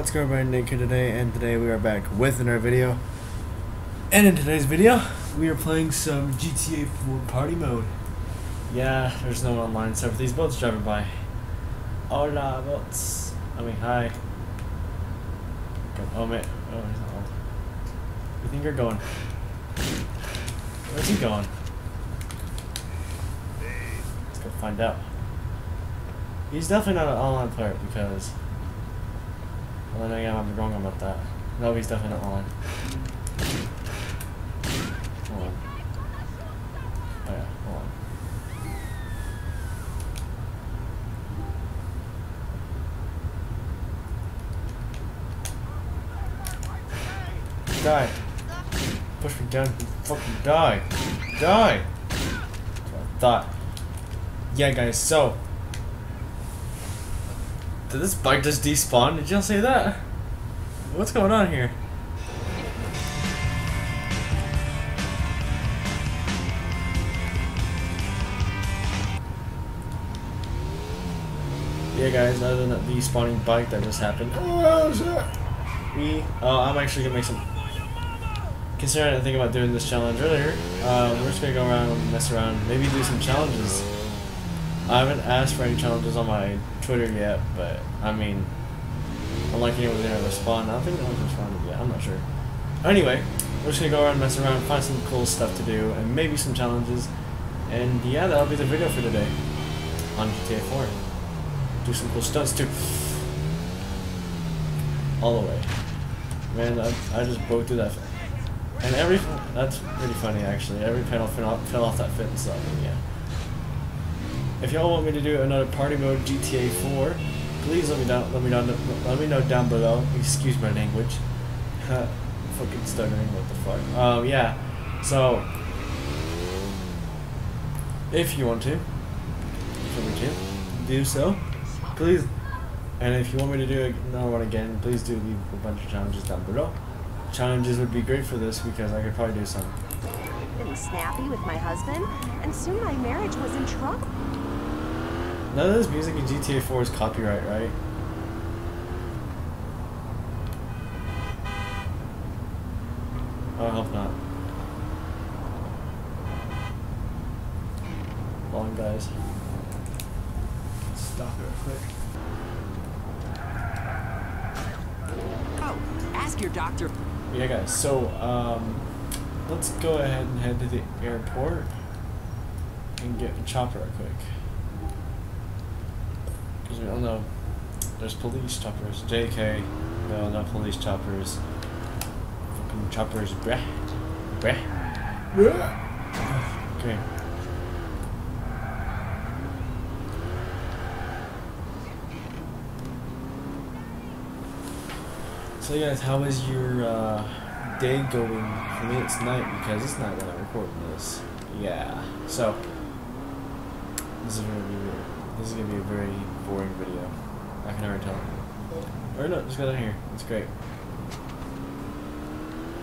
What's going on, Nick here today, and today we are back with another video. And in today's video, we are playing some GTA 4 Party Mode. Yeah, there's no online except for these boats driving by. Hola, boats. I mean, hi. Oh, man. Oh, he's not old. You think you're going? Where's he going? Let's go find out. He's definitely not an online player because. Well, then again, I'm wrong about that. No, he's definitely not online. Hold on. Oh yeah, hold on. Die. Push me down. Fucking die. Die. That's what I thought. Yeah, guys, so. Did this bike just despawn? Did y'all say that? What's going on here? Yeah, guys, other than that despawning bike that just happened. We, uh, I'm actually gonna make some. Considering I didn't think about doing this challenge earlier, uh, we're just gonna go around and mess around, maybe do some challenges. I haven't asked for any challenges on my Twitter yet, but I mean, unlike anyone was gonna respond, I don't think no one's responded yet. I'm not sure. Anyway, we're just gonna go around, mess around, find some cool stuff to do, and maybe some challenges. And yeah, that'll be the video for today on GTA 4. Do some cool stunts too. All the way. Man, I, I just broke through that. And every that's pretty funny actually. Every panel fell off, fell off that fit and stuff. Yeah. If y'all want me to do another party mode GTA 4, please let me down. Let me down. Let me know down below. Excuse my language. Fucking stuttering. What the fuck? Um. Yeah. So. If you want to, if you want to, do so. Please. And if you want me to do another one again, please do leave a bunch of challenges down below. Challenges would be great for this because I could probably do some. Been snappy with my husband, and soon my marriage was in trouble. None of this music in GTA 4 is copyright, right? Oh, I hope not. Long guys. Stop it real quick. Oh, ask your doctor. Yeah, guys. So, um, let's go ahead and head to the airport and get a chopper real quick. Because all know there's police choppers. JK. No, not police choppers. Fucking choppers, bruh. Bruh. Okay. So guys, how is your uh, day going? For me, it's night because it's night when I'm recording this. Yeah. So this is gonna be this is gonna be a very boring video. I can already tell. Or no, just go down here. It's great.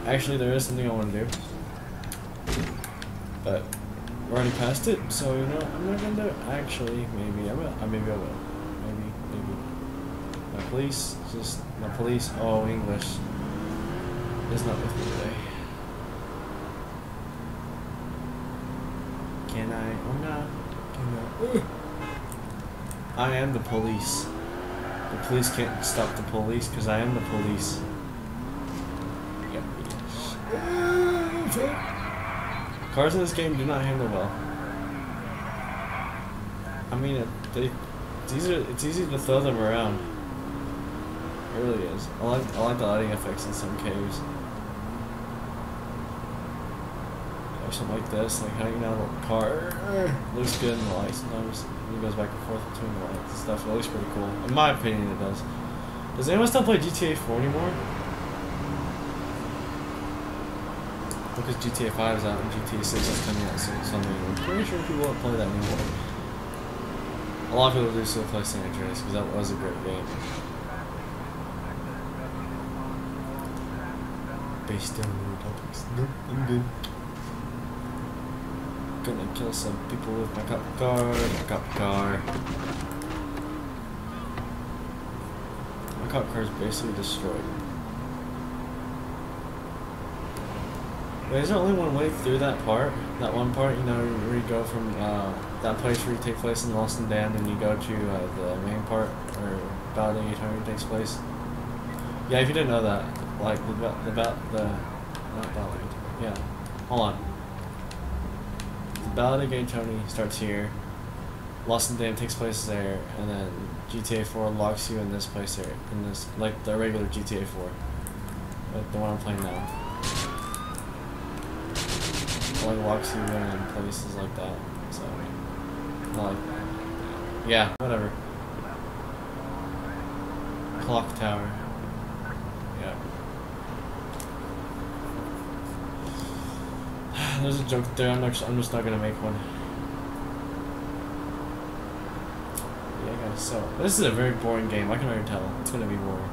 Actually, there is something I want to do, but we're already past it. So you know, I'm not gonna do it. Actually, maybe I will. Uh, maybe I will. Maybe, maybe. My police, just my police. Oh, English is not with me today. Can I? Oh no. Can I? I am the police. The police can't stop the police because I am the police. Yep. Cars in this game do not handle well. I mean, it, they, it's easy. It's easy to throw them around. It really is. I like I like the lighting effects in some caves. Or something like this, like hanging out of the car. Looks good in the lights. sometimes. It goes back and forth between the lights and stuff. It looks pretty cool. In my opinion, it does. Does anyone still play GTA 4 anymore? Because GTA 5 is out and GTA 6 is coming out soon. So I'm pretty sure people won't play that anymore. A lot of people do still play San Andreas because that was a great game. Based on new topics. Nope, I'm good. Gonna kill some people with my cop car, my cop car. My cop car is basically destroyed. Wait, is there only one way through that part? That one part, you know, where you go from uh, that place where you take place in Lost and Damned and you go to uh, the main part where of Gay Tony takes place? Yeah, if you didn't know that, like, the, the, ba- the, not of yeah. Hold on. Ballad of Gay Tony starts here, Lost and Damned takes place there, and then GTA 4 locks you in this place here, in this, like, the regular GTA 4. Like the one I'm playing now Like locks you in places like that. So, like, yeah, whatever. Clock tower. Yeah. There's a joke there. I'm not. I'm just not gonna make one. Yeah, guys. So this is a very boring game. I can already tell. It's gonna be boring.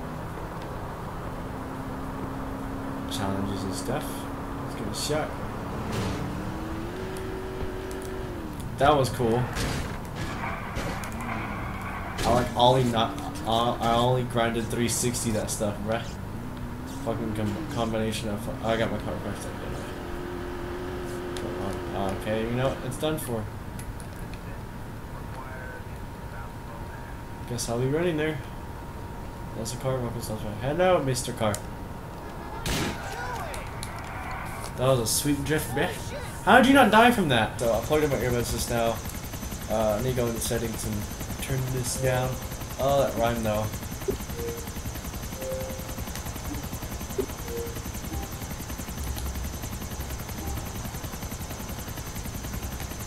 Challenges and stuff. Let's give it a shot. That was cool. I like Ollie not. Uh, I only grinded 360 that stuff, bruh. Fucking com combination of. I got my car first. Okay, you know? It's done for. Guess I'll be running there. That's a car. Welcome, self Hello, Mr. Car. That was a sweet drift, bruh. How did you not die from that? So I plugged in my earbuds just now. Uh, I need to go into settings and turn this down. Oh, that rhyme though.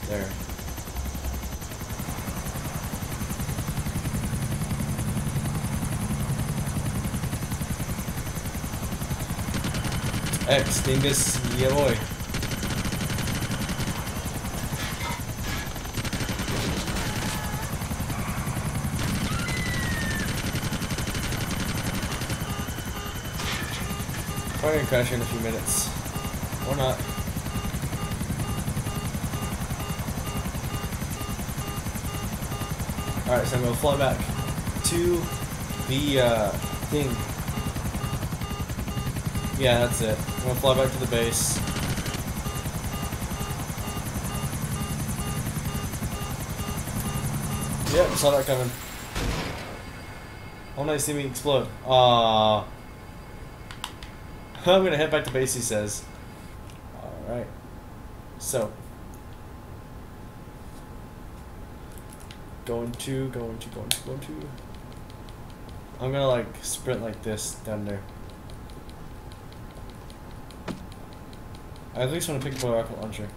There. X, Yeah boy. Probably gonna crash in a few minutes. Or not. Alright, so I'm gonna fly back to the uh, thing. Yeah, that's it. I'm gonna fly back to the base. Yep, saw that coming. Oh, nice see me explode. Uh, Aww. I'm gonna head back to base, he says. Alright. So. Going to, going to, going to, going to. I'm gonna like sprint like this down there. I at least want to pick up a rocket launcher.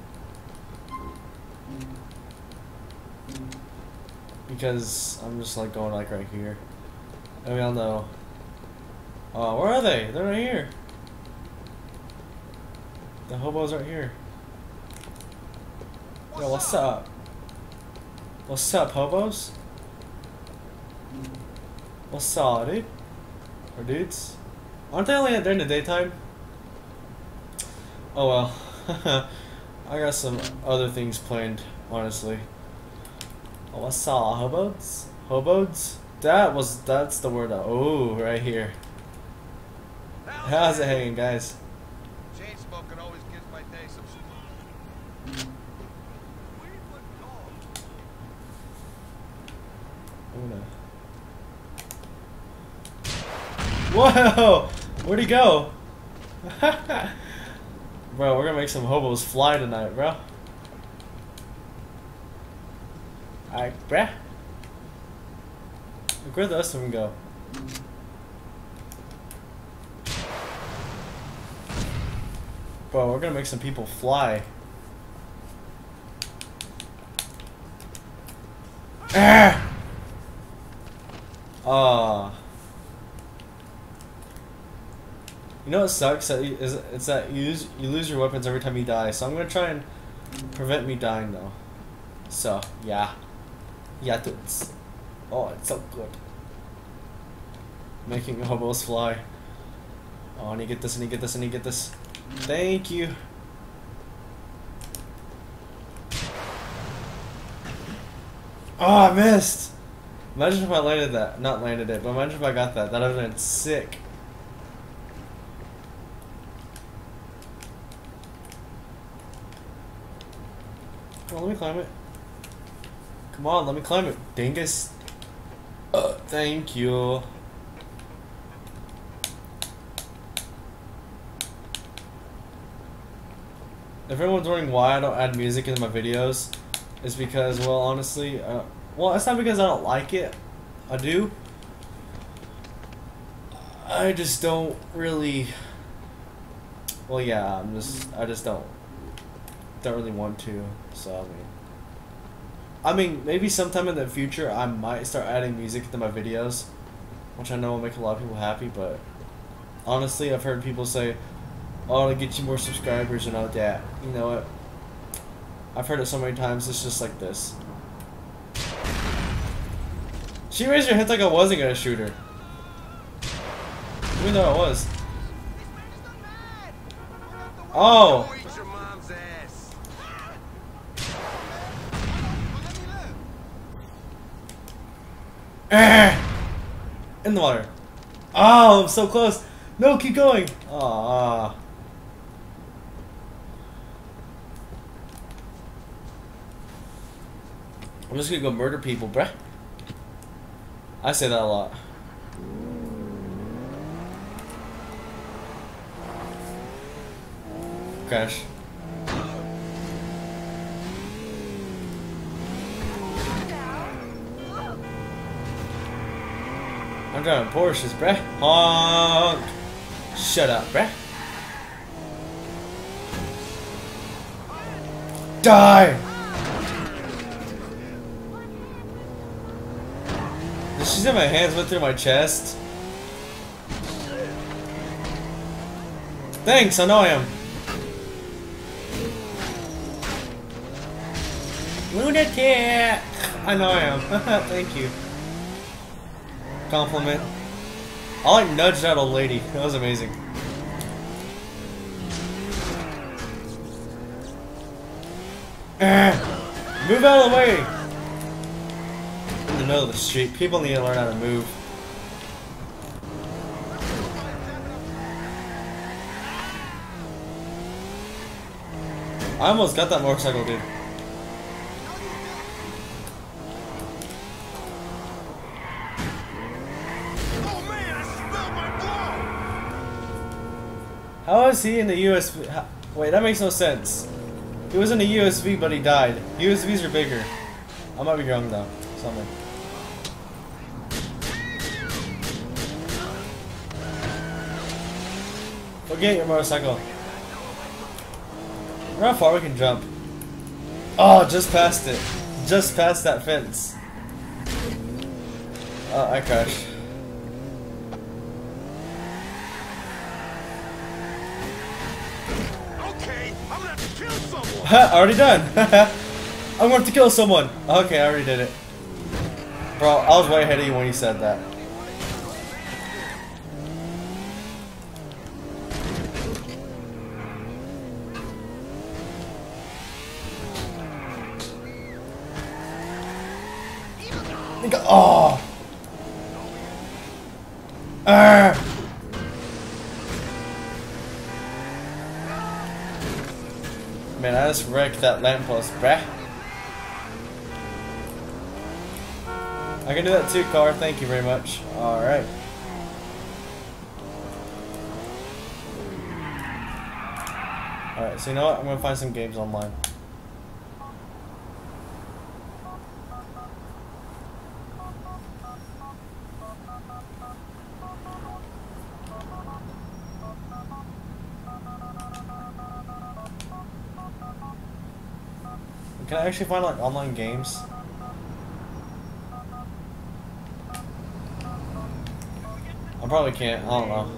Because I'm just like going like right here. And we all know. Oh, where are they? They're right here. The hobos right here. Yo, what's up? What's up, hobos? What's up, dude? Or dudes? Aren't they only during the daytime? Oh well. I got some other things planned, honestly. Oh, what's up, hobos? Hobos? That was, that's the word. Oh, right here. How's it hanging, guys? Chain smoking always gives my day some. I'm. Whoa! Where'd he go? bro, we're gonna make some hobos fly tonight, bro. Alright, bruh. Look where the rest of them go. Bro, we're gonna make some people fly. Ah! Ah. You know what sucks? That is it's that you lose you lose your weapons every time you die. So I'm gonna try and prevent me dying though. So yeah, yeah, dudes. Oh, it's so good. Making hobos fly. Oh, need to get this. Need to get this. I need to get this. Thank you. Oh, I missed. Imagine if I landed that. Not landed it, but imagine if I got that. That would have been sick. Let me climb it. Come on, let me climb it. Dingus. Uh, thank you. If everyone's wondering why I don't add music into my videos, it's because, well, honestly, uh, well, it's not because I don't like it. I do. I just don't really. Well, yeah, I'm just. I just don't. Don't really want to. So I mean. I mean, maybe sometime in the future I might start adding music to my videos, which I know will make a lot of people happy. But honestly, I've heard people say, "Oh, to get you more subscribers and all that." You know what? I've heard it so many times. It's just like this. She raised her head like I wasn't gonna shoot her. Even though I was. Oh! In the water. Oh, I'm so close. No, keep going. Ah. I'm just gonna go murder people, bruh. I say that a lot. Crash. I'm driving Porsches, bruh. Honk. Shut up, bruh. Die! Did she say my hands went through my chest? Thanks, I know I am. Lunatic! I know I am. Thank you. Compliment. I like nudged that old lady. That was amazing. Move out of the way! In the middle of the street. People need to learn how to move. I almost got that motorcycle, dude. How is he in the how- Wait, that makes no sense. He was in the USB, but he died. USBs are bigger. I might be wrong though. Something. Forget your motorcycle. Wonder how far we can jump. Oh, just past it. Just past that fence. Oh, I crashed. Okay, I'm gonna have to kill someone. Ha, already done. I'm going to kill someone. Okay, I already did it. Bro, I was way ahead of you when you said that. I just that lamppost, bruh. I can do that too, car. Thank you very much. Alright. Alright, so you know what? I'm gonna find some games online. Can I actually find like online games? I probably can't. I don't know.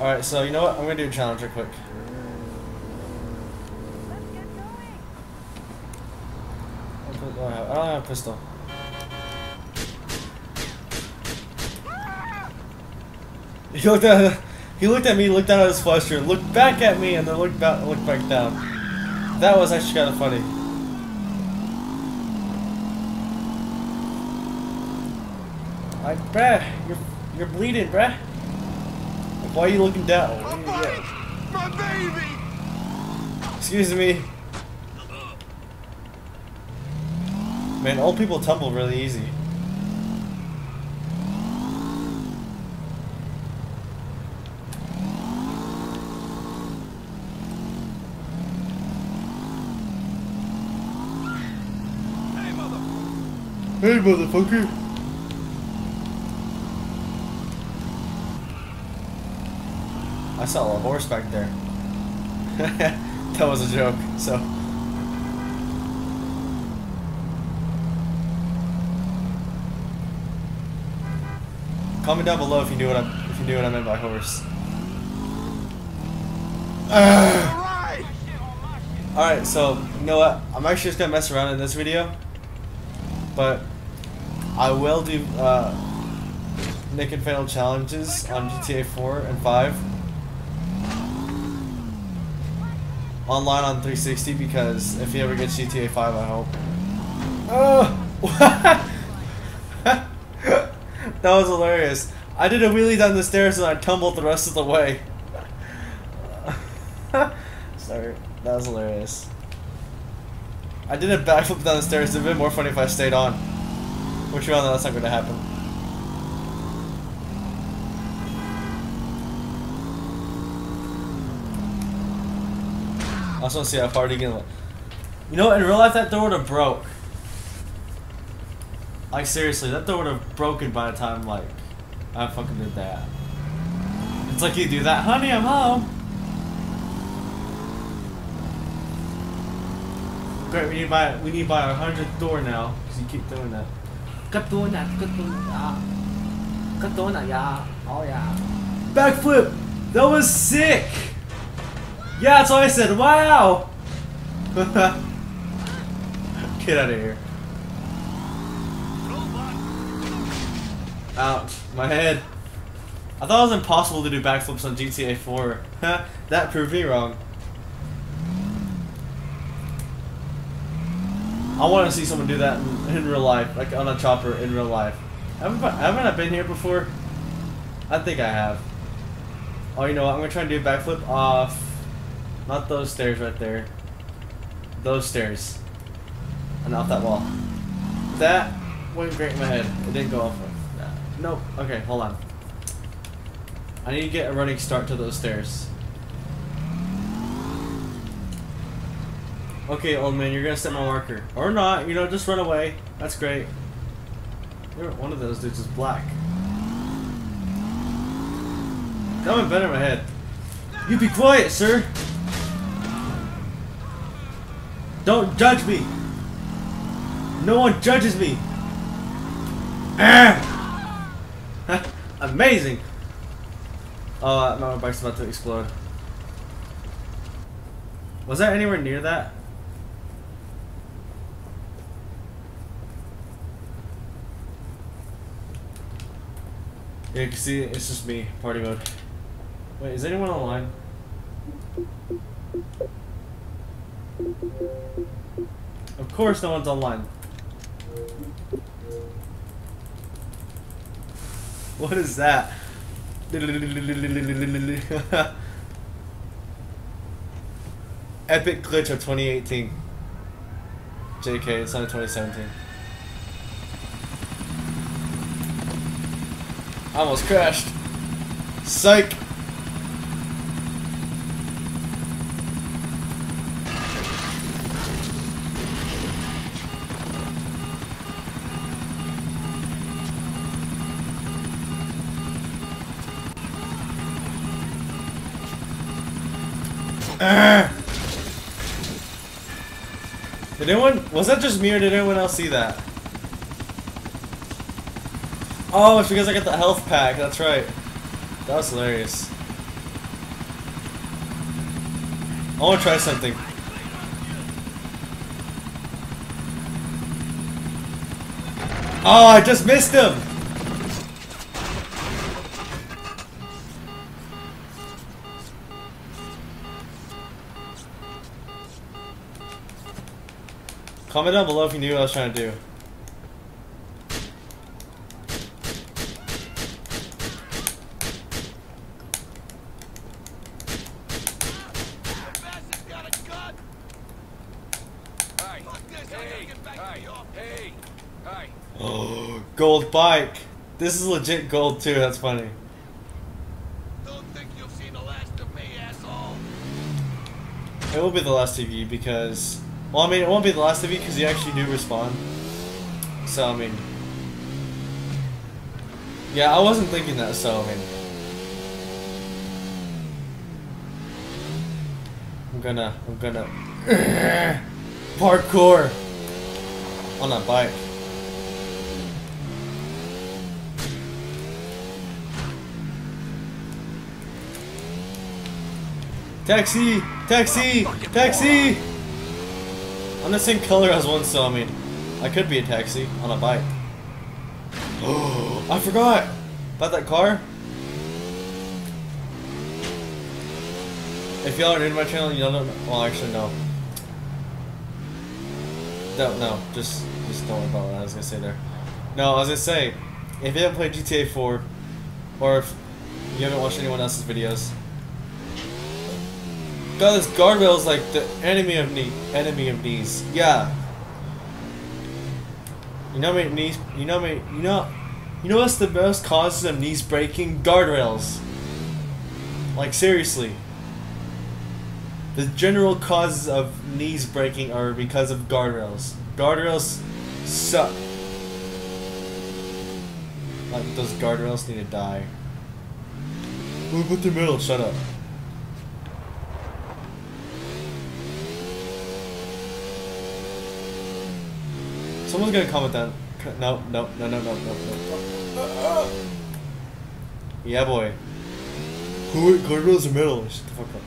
Alright, so you know what? I'm gonna do a challenge real quick. I don't have a pistol. You looked at He looked at me, looked down at his flusher, looked back at me, and then looked back, looked back down. That was actually kind of funny. Like, bruh, you're you're bleeding, bruh. Like, why are you looking down? My bike! My baby! Excuse me. Man, old people tumble really easy. Hey, motherfucker. I saw a horse back there. that was a joke, so. Comment down below if you knew what I if you knew what I meant by horse. Alright! Alright, so you know what? I'm actually just gonna mess around in this video. But I will do uh, Nick and Fatal challenges on GTA 4 and 5. Online on 360 because if he ever gets GTA 5, I hope. Oh! that was hilarious. I did a wheelie down the stairs and I tumbled the rest of the way. Sorry, that was hilarious. I did a backflip down the stairs. It'd been more funny if I stayed on. Which we all know that's not going to happen. I also want to see how far you can. You know, in real life, that door would have broke. Like seriously, that door would have broken by the time like I fucking did that. It's like you do that, honey, I'm home. Great, we need to buy we need to buy our hundredth door now because you keep doing that. That. Keep doing that, yeah. Oh yeah. Backflip! That was sick! Yeah, that's all I said. Wow! Get out of here. Ouch. My head. I thought it was impossible to do backflips on GTA 4. that proved me wrong. I want to see someone do that in, in real life, like on a chopper in real life. Haven't, haven't I been here before? I think I have. Oh, you know what? I'm gonna try and do a backflip off. Not those stairs right there. Those stairs. And off that wall. That went great in my head. It didn't go off. Nope. Okay, hold on. I need to get a running start to those stairs. Okay, old man, you're gonna set my marker. Or not, you know, just run away. That's great. One of those dudes is black. Went better in my head. You be quiet, sir! Don't judge me! No one judges me! Ah! Amazing! Oh, my bike's about to explode. Was that anywhere near that? Yeah, you can see it's just me, party mode. Wait, is anyone online? Of course no one's online. What is that? Epic glitch of 2018. JK, it's only 2017. I almost crashed. Psych. Ah. Did anyone, was that just me or did anyone else see that? Oh, it's because I got the health pack. That's right. That was hilarious. I want to try something. Oh, I just missed him! Comment down below if you knew what I was trying to do. Gold bike. This is legit gold too. That's funny. Don't think you've seen the last of me, asshole! It will be the last of you because, well, I mean, it won't be the last of you because you actually do respawn. So I mean, yeah, I wasn't thinking that. So I mean, I'm gonna, I'm gonna parkour on that bike. Taxi! Taxi! Taxi! I'm the same color as one, so I mean, I could be a taxi on a bike. Oh, I forgot about that car. If y'all are new to my channel, you don't know. Well, actually, no. No, no, just, just don't worry about what I was gonna say there. No, as I say, if you haven't played GTA 4, or if you haven't watched anyone else's videos, God, this guardrail is like the enemy of knee, enemy of knees. Yeah. You know me knees. You know me. You know. You know what's the most causes of knees breaking? Guardrails. Like seriously. The general causes of knees breaking are because of guardrails. Guardrails suck. Like those guardrails need to die. What about the middle? Shut up. Someone's gonna comment that. No, no, no, no, no, no, no. Yeah, boy. Who guardrails the middle? Shut the fuck up.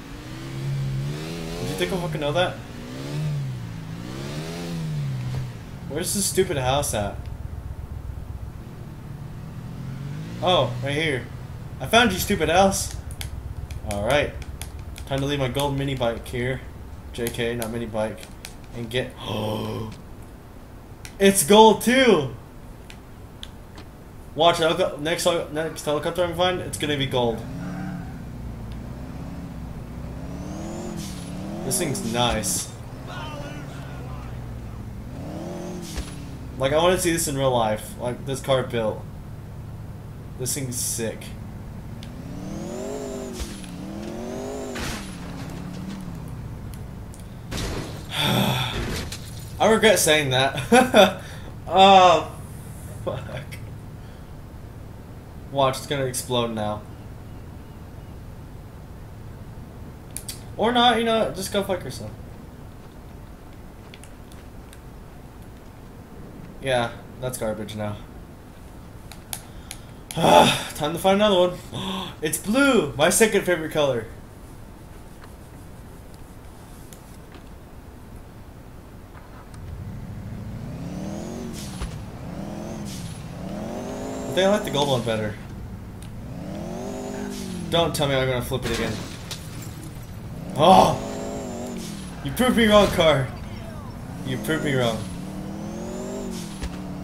Do you think I fucking know that? Where's this stupid house at? Oh, right here. I found you, stupid house. Alright. Time to leave my gold mini bike here. JK, not mini bike. And get. It's gold too. Watch next next helicopter I can find. It's gonna be gold. This thing's nice. Like I want to see this in real life. Like this car built. This thing's sick. I regret saying that. oh, fuck. Watch, it's gonna explode now. Or not, you know, just go fuck yourself. Yeah, that's garbage now. Time to find another one. it's blue! My second favorite color. I like the gold one better. Don't tell me I'm gonna flip it again. Oh! You proved me wrong, car. You proved me wrong.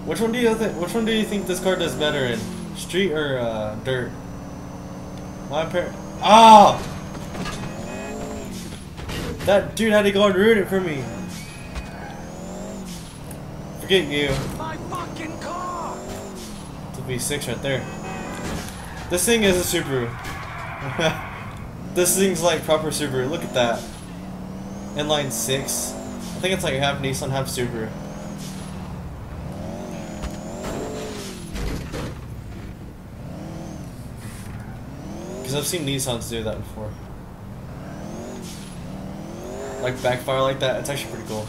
Which one do you think? Which one do you think this car does better in? Street or uh, dirt? My par- Ah! That dude had to go and ruin it for me. Forget you. V6 right there. This thing is a Subaru. this thing's like proper Subaru. Look at that. Inline 6. I think it's like half Nissan, half Subaru. Because I've seen Nissans do that before. Like backfire like that, it's actually pretty cool.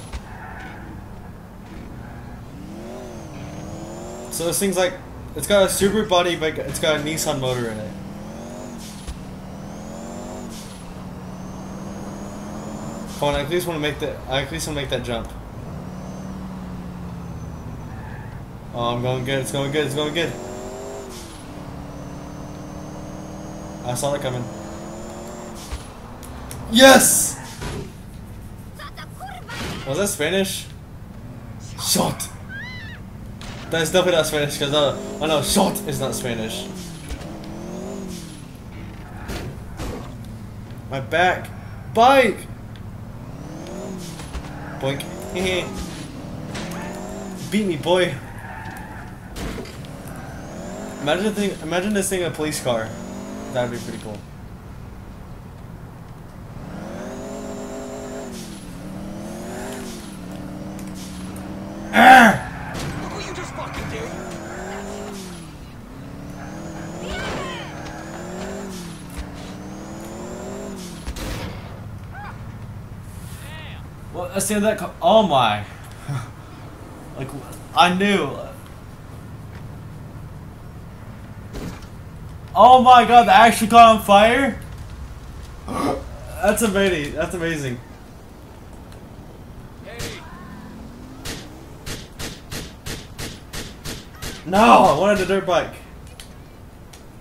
So this thing's like, it's got a Subaru body, but it's got a Nissan motor in it. Come on, I at least want to make that. I at least want to make that jump. Oh, I'm going good. It's going good. It's going good. I saw that coming. Yes. Was that Spanish? Shot. That is definitely not Spanish because uh, I know shot is not Spanish. My back. Bike! Boink. Hehe. Beat me, boy. Imagine thing, imagine this thing in a police car. That'd be pretty cool. Ah! Look what you just fucking did. See that. Oh my! like I knew. Oh my god! That actually caught on fire. That's amazing. That's amazing. No, I wanted a dirt bike.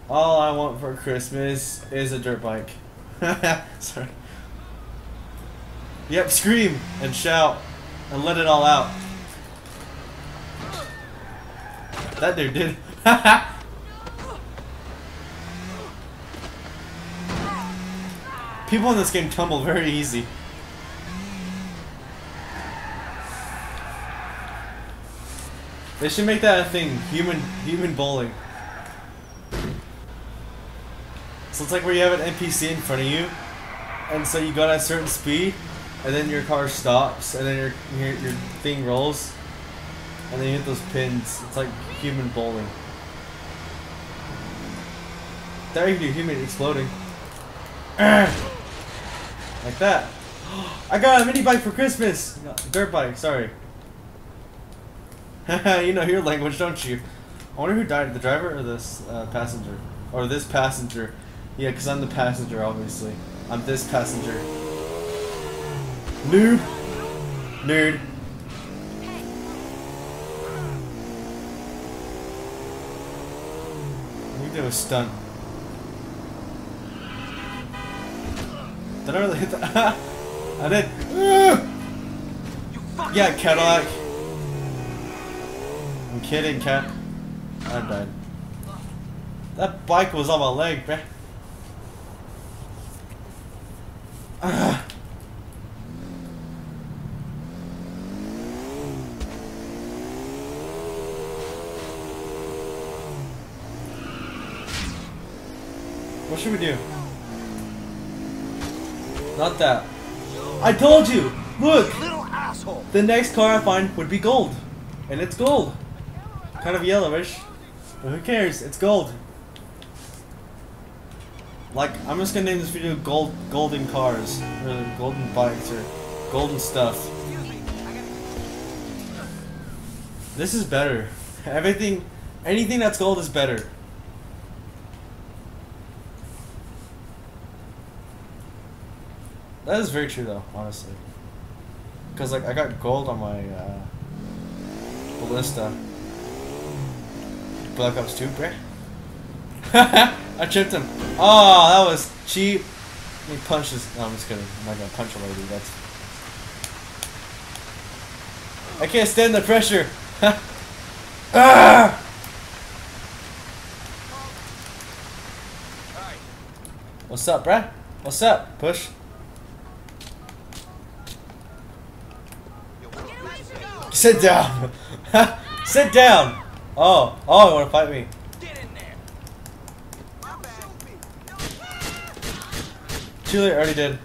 All I want for Christmas is a dirt bike. Sorry. Yep, scream and shout and let it all out. That dude did. People in this game tumble very easy. They should make that a thing. Human human bowling. So it's like where you have an NPC in front of you, and so you go at a certain speed, and then your car stops, and then your your, your thing rolls, and then you hit those pins. It's like human bowling. There you do human exploding. like that. I got a mini bike for Christmas. No, dirt bike. Sorry. you know your language, don't you? I wonder who died, the driver or this uh, passenger? Or this passenger. Yeah, because I'm the passenger, obviously. I'm this passenger. Noob. Nerd. You did a stunt. Did I really hit that? I did. Yeah, Cadillac. I'm kidding, Cat. I died. That bike was on my leg, bruh. Should we? Not that. I told you! Look! The next car I find would be gold. And it's gold. Kind of yellowish. But who cares? It's gold. Like, I'm just gonna name this video Gold Golden Cars. Or Golden Bikes or Golden Stuff. This is better. Everything anything that's gold is better. That is very true though, honestly. Cause like I got gold on my uh, ballista. Black Ops 2, bruh. I tripped him. Oh, that was cheap. He punched his. No, I'm just kidding. I'm not gonna punch a lady. That's. I can't stand the pressure. ah! What's up, bruh? What's up? Push. Sit down. Sit down. Oh, oh, you want to fight me? in there. Already did.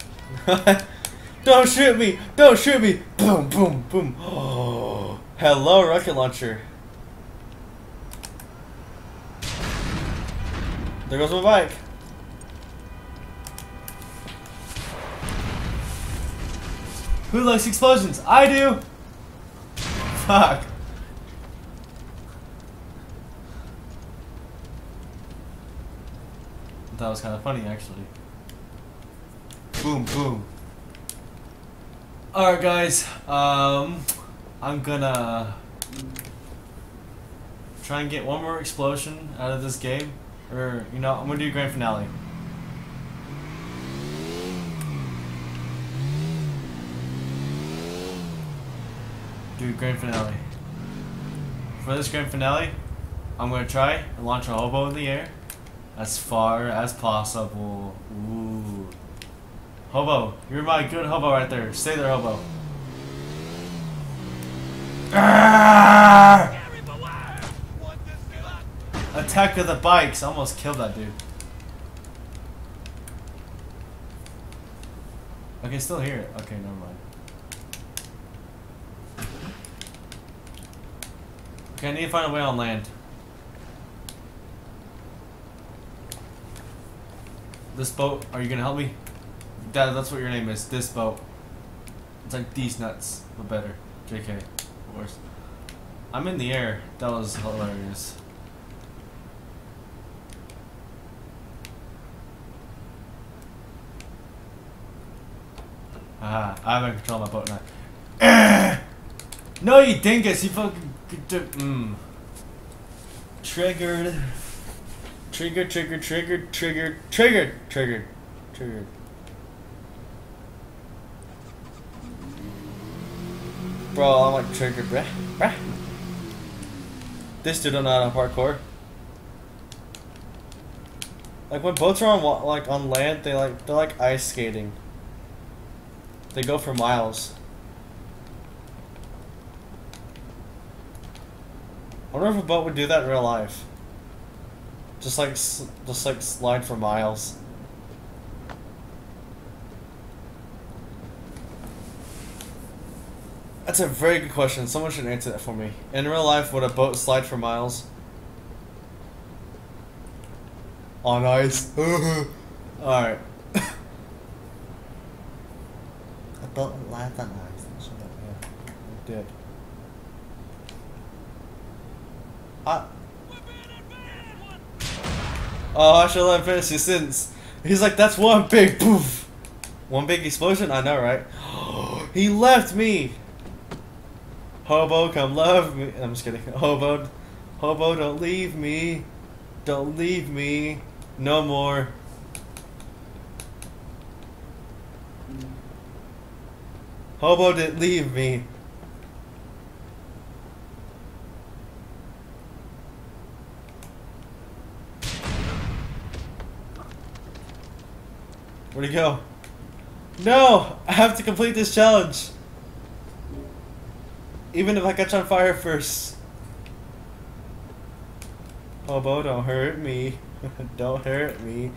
Don't shoot me! Don't shoot me! Boom, boom, boom. Oh, hello, rocket launcher. There goes my bike. Who likes explosions? I do. Fuck. That was kind of funny, actually. Boom, boom. Alright, guys. Um, I'm gonna try and get one more explosion out of this game. Or, you know, I'm gonna do a grand finale. Do grand finale. for this grand finale, I'm gonna try and launch a hobo in the air as far as possible. Ooh. Hobo, you're my good hobo right there. Stay there, hobo. Ah! Attack of the bikes. Almost killed that dude. Okay, still here. Okay, never mind. Okay, I need to find a way on land. This boat, are you gonna help me? Dad, that's what your name is. This boat. It's like these nuts, but better. JK, of course. I'm in the air. That was hilarious. Ah, I haven't control of my boat now. no, you dingus! You fucking. Mmm. Triggered. Trigger, trigger, trigger, trigger, triggered, triggered, triggered. Bro, I'm like triggered, bruh. bruh. This dude don't know how to parkour. Like when boats are on like on land, they like they're like ice skating. They go for miles. Wonder if a boat would do that in real life. Just like, just like slide for miles. That's a very good question. Someone should answer that for me. In real life, would a boat slide for miles? On ice. Alright. a boat lies on ice. It did. Oh, I should let him finish his sentence. He's like, that's one big poof. One big explosion? I know, right? he left me. Hobo, come love me. I'm just kidding. Hobo, hobo, don't leave me. Don't leave me. No more. Hobo didn't leave me. Where'd he go? No! I have to complete this challenge! Even if I catch on fire first. Oh, Hobo, don't hurt me. don't hurt me.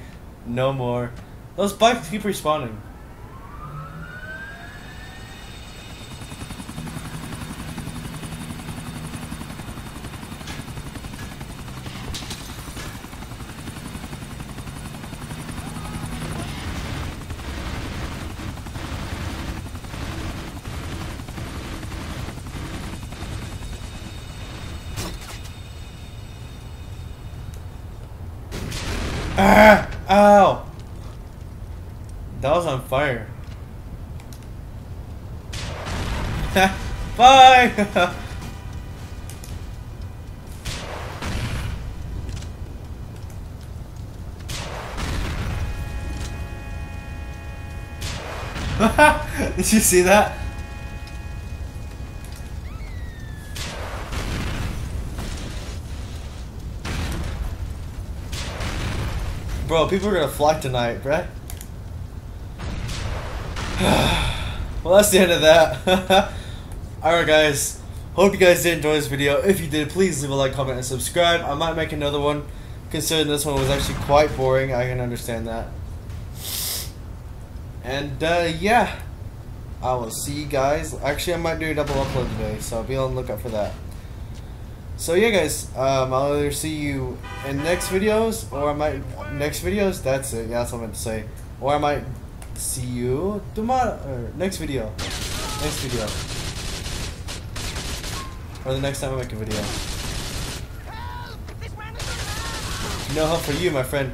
No more. Those bikes keep respawning. Ah! Ow! That was on fire. Bye! Did you see that? Bro, people are gonna fly tonight, bruh. well, that's the end of that. Alright, guys. Hope you guys did enjoy this video. If you did, please leave a like, comment, and subscribe. I might make another one, considering this one was actually quite boring. I can understand that. And, uh, yeah. I will see you guys. Actually, I might do a double upload today, so be on the lookout for that. So yeah, guys, um, I'll either see you in next videos, or I might next videos. That's it. Yeah, that's what I meant to say. Or I might see you tomorrow or next video, next video, or the next time I make a video. No help for you, my friend.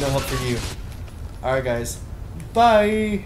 No help for you. All right, guys. Bye.